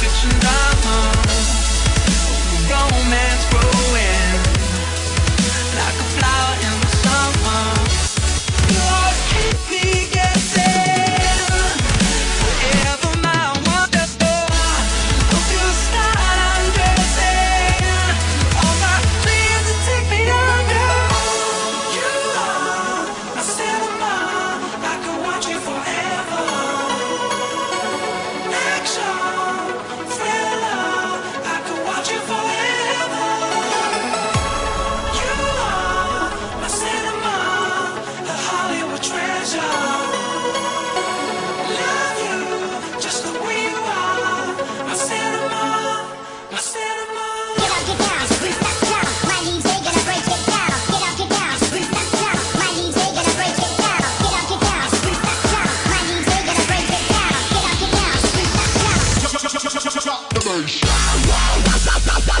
did you not know? Romance Nation.